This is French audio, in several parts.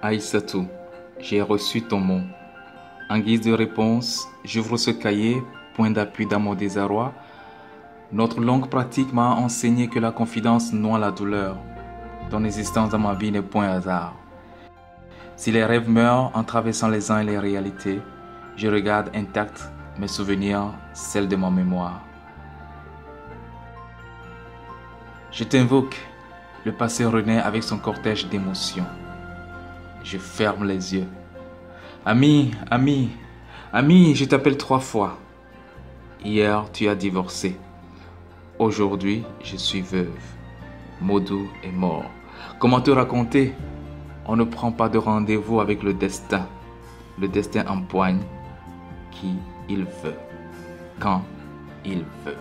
Aïssatou, j'ai reçu ton mot. En guise de réponse, j'ouvre ce cahier, point d'appui dans mon désarroi. Notre longue pratique m'a enseigné que la confidence noie la douleur. Ton existence dans ma vie n'est point hasard. Si les rêves meurent en traversant les ans et les réalités, je regarde intacts mes souvenirs, celles de ma mémoire. Je t'invoque, le passé renaît avec son cortège d'émotions. Je ferme les yeux. Ami, ami, ami, je t'appelle trois fois. Hier, tu as divorcé. Aujourd'hui, je suis veuve. Modou est mort. Comment te raconter? On ne prend pas de rendez-vous avec le destin. Le destin empoigne qui il veut, quand il veut.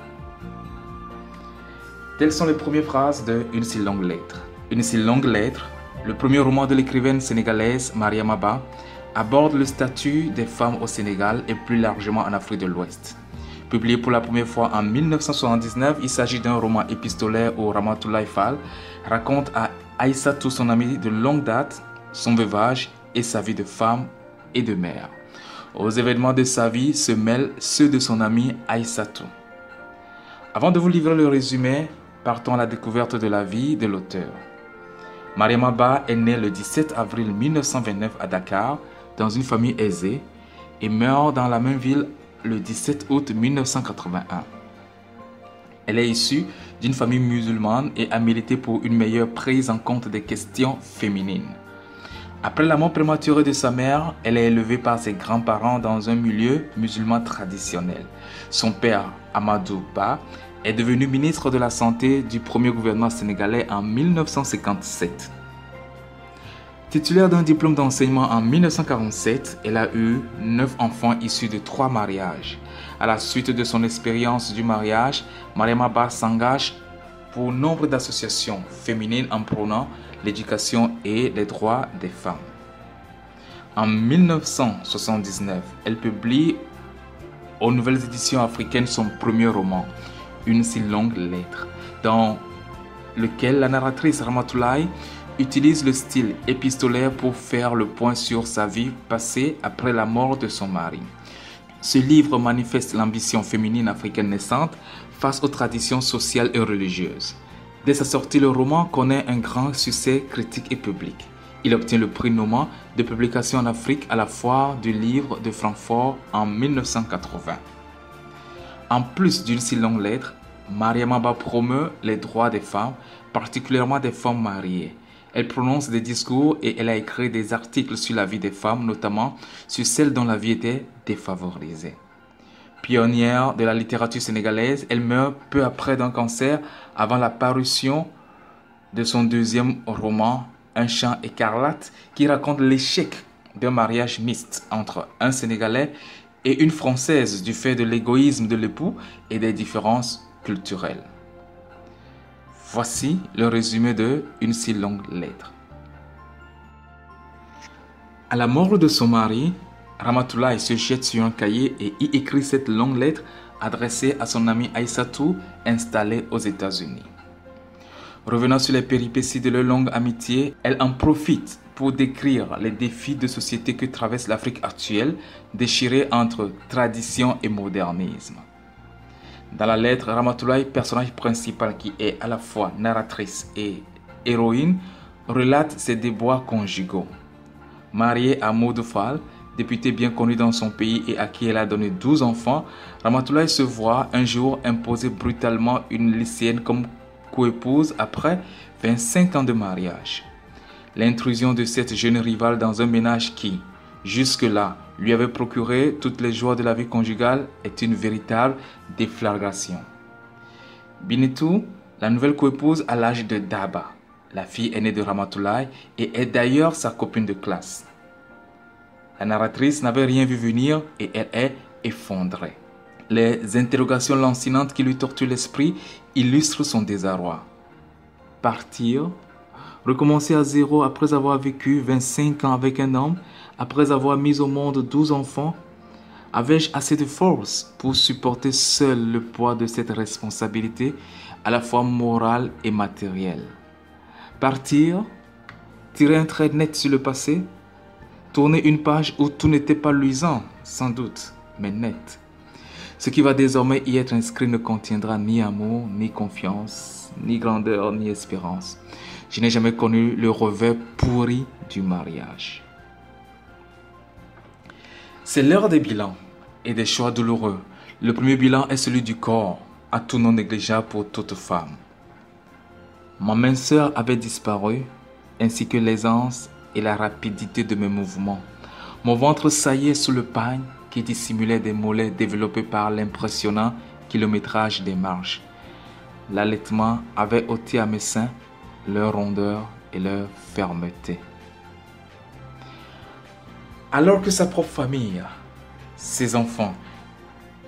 Telles sont les premières phrases de si longue lettre. Une si longue lettre, le premier roman de l'écrivaine sénégalaise Maria Maba, aborde le statut des femmes au Sénégal et plus largement en Afrique de l'Ouest. Publié pour la première fois en 1979, il s'agit d'un roman épistolaire où Ramatoulaye Fall raconte à Aïssatou, son amie de longue date, son veuvage et sa vie de femme et de mère. Aux événements de sa vie se mêlent ceux de son ami Aïssatou. Avant de vous livrer le résumé, partons à la découverte de la vie de l'auteur. Mariamaba est née le 17 avril 1929 à Dakar, dans une famille aisée, et meurt dans la même ville le 17 août 1981. Elle est issue d'une famille musulmane et a milité pour une meilleure prise en compte des questions féminines. Après la mort prématurée de sa mère, elle est élevée par ses grands-parents dans un milieu musulman traditionnel. Son père, Amadou Ba, est devenu ministre de la Santé du premier gouvernement sénégalais en 1957. Titulaire d'un diplôme d'enseignement en 1947, elle a eu neuf enfants issus de trois mariages. À la suite de son expérience du mariage, Mariama Ba s'engage pour nombre d'associations féminines en prônant l'éducation et les droits des femmes. En 1979, elle publie aux Nouvelles Éditions africaines son premier roman, Une si longue lettre, dans lequel la narratrice Ramatoulaye utilise le style épistolaire pour faire le point sur sa vie passée après la mort de son mari. Ce livre manifeste l'ambition féminine africaine naissante face aux traditions sociales et religieuses. Dès sa sortie, le roman connaît un grand succès critique et public. Il obtient le prix Noma de publication en Afrique à la foire du livre de Francfort en 1980. En plus d'une si longue lettre, Mariamaba promeut les droits des femmes, particulièrement des femmes mariées. Elle prononce des discours et elle a écrit des articles sur la vie des femmes, notamment sur celles dont la vie était défavorisée. Pionnière de la littérature sénégalaise, elle meurt peu après d'un cancer avant la parution de son deuxième roman, Un chant écarlate, qui raconte l'échec d'un mariage mixte entre un Sénégalais et une Française du fait de l'égoïsme de l'époux et des différences culturelles. Voici le résumé de Une si longue lettre. À la mort de son mari, Ramatoulaye se jette sur un cahier et y écrit cette longue lettre adressée à son ami Aïssatou installé aux États-Unis. Revenant sur les péripéties de leur longue amitié, elle en profite pour décrire les défis de société que traverse l'Afrique actuelle, déchirée entre tradition et modernisme. Dans la lettre, Ramatoulaye, personnage principal qui est à la fois narratrice et héroïne, relate ses déboires conjugaux. Mariée à Maud Fall, député bien connu dans son pays et à qui elle a donné 12 enfants, Ramatoulaye se voit un jour imposer brutalement une lycéenne comme coépouse après 25 ans de mariage. L'intrusion de cette jeune rivale dans un ménage qui, jusque-là, lui avait procuré toutes les joies de la vie conjugale est une véritable déflagration. Binitou, la nouvelle coépouse, a l'âge de Daba, la fille aînée de Ramatoulaye, et est d'ailleurs sa copine de classe. La narratrice n'avait rien vu venir et elle est effondrée. Les interrogations lancinantes qui lui torturent l'esprit illustrent son désarroi. Partir, recommencer à zéro après avoir vécu 25 ans avec un homme, après avoir mis au monde 12 enfants, avais-je assez de force pour supporter seul le poids de cette responsabilité, à la fois morale et matérielle? Partir Tirer un trait net sur le passé Tourner une page où tout n'était pas luisant, sans doute, mais net. Ce qui va désormais y être inscrit ne contiendra ni amour, ni confiance, ni grandeur, ni espérance. Je n'ai jamais connu le revers pourri du mariage. C'est l'heure des bilans et des choix douloureux. Le premier bilan est celui du corps, à tout non négligeable pour toute femme. Ma minceur avait disparu, ainsi que l'aisance et la rapidité de mes mouvements. Mon ventre saillait sous le pagne qui dissimulait des mollets développés par l'impressionnant kilométrage des marches. L'allaitement avait ôté à mes seins leur rondeur et leur fermeté. Alors que sa propre famille, ses enfants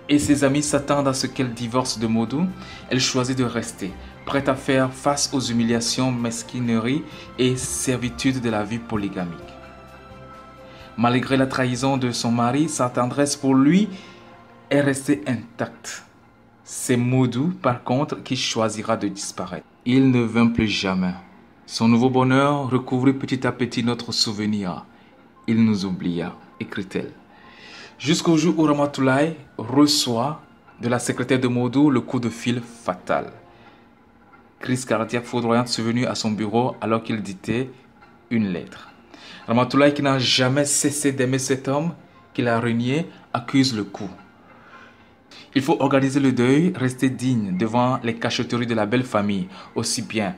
et ses amis s'attendent à ce qu'elle divorce de Modou, elle choisit de rester, prête à faire face aux humiliations, mesquineries et servitudes de la vie polygamique. Malgré la trahison de son mari, sa tendresse pour lui est restée intacte. C'est Modou, par contre, qui choisira de disparaître. Il ne vint plus jamais. Son nouveau bonheur recouvrit petit à petit notre souvenir. Il nous oublia, écrit-elle. Jusqu'au jour où Ramatoulaye reçoit de la secrétaire de Modou le coup de fil fatal. Crise cardiaque foudroyante survenue à son bureau alors qu'il dictait une lettre. Ramatoulaye, qui n'a jamais cessé d'aimer cet homme, qu'il a renié, accuse le coup. Il faut organiser le deuil, rester digne devant les cachotteries de la belle famille, aussi bien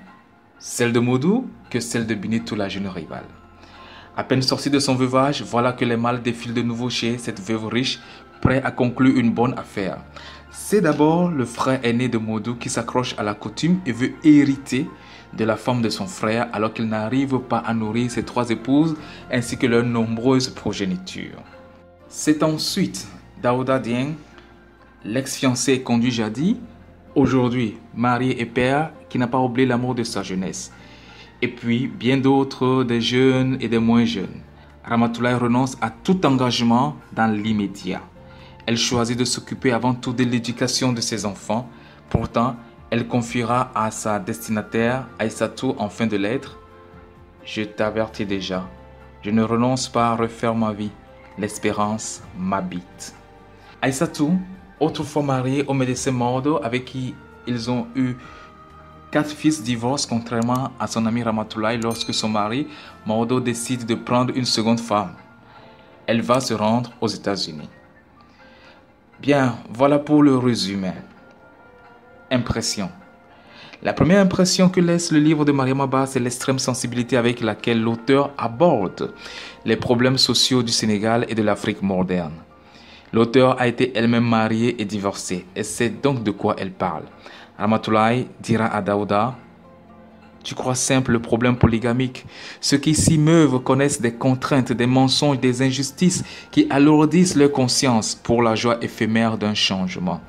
celle de Modou que celle de Binitou, la jeune rivale. À peine sorti de son veuvage, voilà que les mâles défilent de nouveau chez cette veuve riche, prêt à conclure une bonne affaire. C'est d'abord le frère aîné de Modou qui s'accroche à la coutume et veut hériter de la femme de son frère alors qu'il n'arrive pas à nourrir ses trois épouses ainsi que leurs nombreuses progénitures. C'est ensuite Daouda Dieng, l'ex-fiancé conduit jadis, aujourd'hui marié et père, qui n'a pas oublié l'amour de sa jeunesse. Et puis bien d'autres, des jeunes et des moins jeunes. Ramatoulaye renonce à tout engagement dans l'immédiat. Elle choisit de s'occuper avant tout de l'éducation de ses enfants. Pourtant, elle confiera à sa destinataire, Aïssatou, en fin de lettre Je t'avertis déjà, je ne renonce pas à refaire ma vie. L'espérance m'habite. Aïssatou, autrefois mariée au médecin Mordo, avec qui ils ont eu quatre fils divorcent contrairement à son ami Ramatoulaye lorsque son mari Mordo décide de prendre une seconde femme. Elle va se rendre aux États-Unis. Bien, voilà pour le résumé. Impression. La première impression que laisse le livre de Mariam Abba, c'est l'extrême sensibilité avec laquelle l'auteur aborde les problèmes sociaux du Sénégal et de l'Afrique moderne. L'auteur a été elle-même mariée et divorcée, et sait donc de quoi elle parle. Ramatoulaye dira à Daouda Tu crois simple le problème polygamique Ceux qui s'y meuvent connaissent des contraintes, des mensonges, des injustices qui alourdissent leur conscience pour la joie éphémère d'un changement.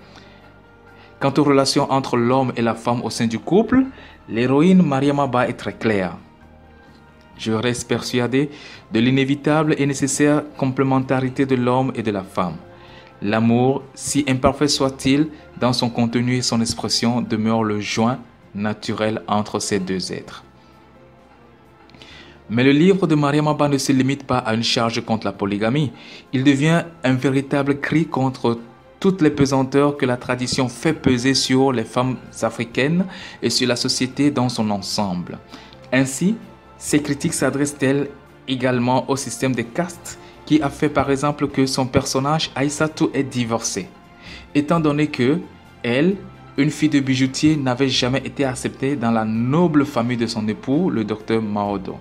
Quant aux relations entre l'homme et la femme au sein du couple, l'héroïne Mariamaba est très claire. Je reste persuadé de l'inévitable et nécessaire complémentarité de l'homme et de la femme. L'amour, si imparfait soit-il, dans son contenu et son expression, demeure le joint naturel entre ces deux êtres. Mais le livre de Mariam Abba ne se limite pas à une charge contre la polygamie. Il devient un véritable cri contre toutes les pesanteurs que la tradition fait peser sur les femmes africaines et sur la société dans son ensemble. Ainsi, ces critiques s'adressent-elles également au système des castes qui a fait par exemple que son personnage Aïssatou est divorcée, étant donné que elle, une fille de bijoutier, n'avait jamais été acceptée dans la noble famille de son époux, le docteur Maodo.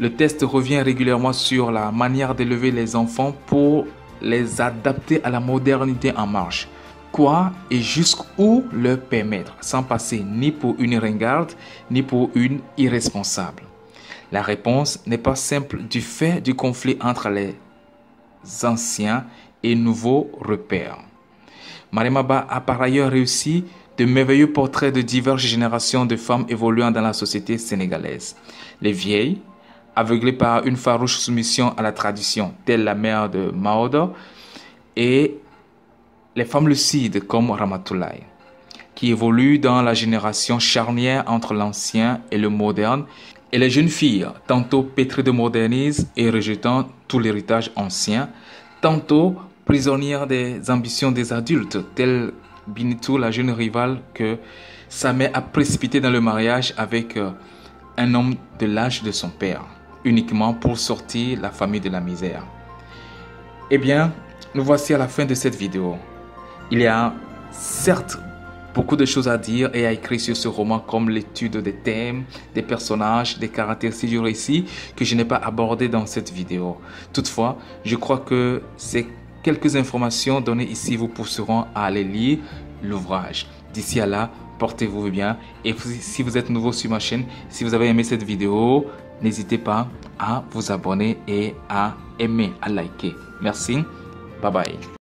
Le test revient régulièrement sur la manière d'élever les enfants pour les adapter à la modernité en marche. Quoi et jusqu'où leur permettre, sans passer ni pour une ringarde, ni pour une irresponsable? La réponse n'est pas simple du fait du conflit entre les anciens et nouveaux repères. Marimaba a par ailleurs réussi de merveilleux portraits de diverses générations de femmes évoluant dans la société sénégalaise. Les vieilles, aveuglées par une farouche soumission à la tradition, telle la mère de Maodo, et les femmes lucides comme Ramatoulaye, qui évoluent dans la génération charnière entre l'ancien et le moderne Et les jeunes filles, tantôt pétries de modernisme et rejetant tout l'héritage ancien, tantôt prisonnières des ambitions des adultes, telles Binitou, la jeune rivale que sa mère a précipité dans le mariage avec euh, un homme de l'âge de son père, uniquement pour sortir la famille de la misère. Eh bien, nous voici à la fin de cette vidéo. Il y a certes beaucoup de choses à dire et à écrire sur ce roman comme l'étude des thèmes, des personnages, des caractéristiques du récit que je n'ai pas abordé dans cette vidéo. Toutefois, je crois que ces quelques informations données ici vous pousseront à aller lire l'ouvrage. D'ici à là, portez-vous bien et si vous êtes nouveau sur ma chaîne, si vous avez aimé cette vidéo, n'hésitez pas à vous abonner et à aimer, à liker. Merci. Bye bye.